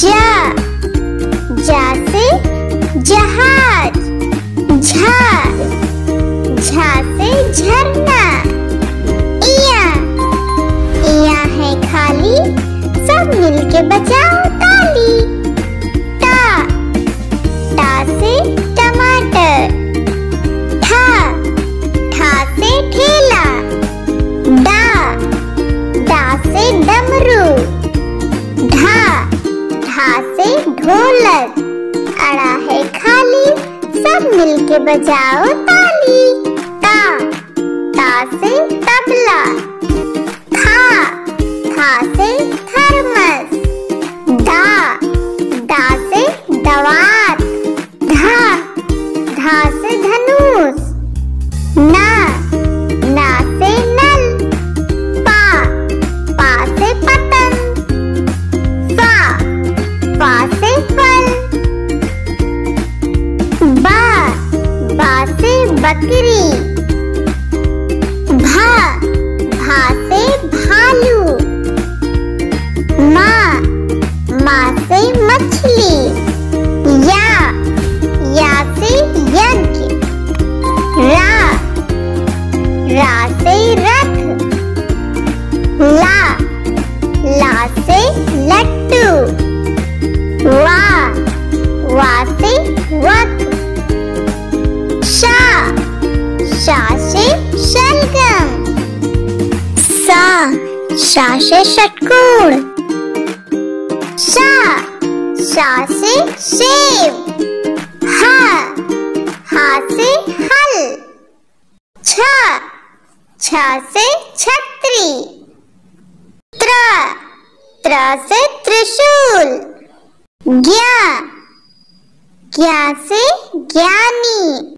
जा जा जहाज़ झा झा से झरना। इया इया है खाली सब मिलके बजाओ सब मिलके बजाओ ताली। ता ता से बकरी। भा भा से भालू। माँ माँ से मछली। या या से यज्ञ। रा रा से रथ। ला ला से लट्टू। शा से षटकोण शा शा से सेब हा हा से हल। छ छ से छतरी। त्र त्र से त्रिशूल। ज्ञा ज्ञा से ज्ञानी।